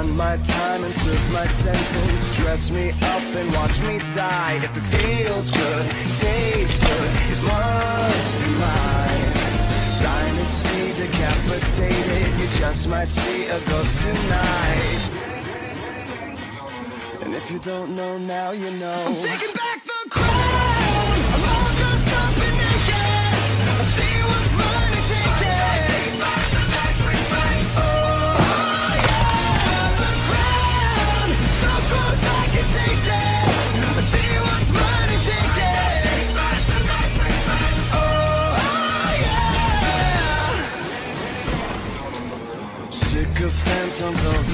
done my time and served my sentence. Dress me up and watch me die. If it feels good, tastes good, it must be mine. Dynasty decapitated, you just might see a ghost tonight. And if you don't know now, you know. I'm taking back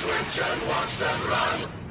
Switch and watch them run.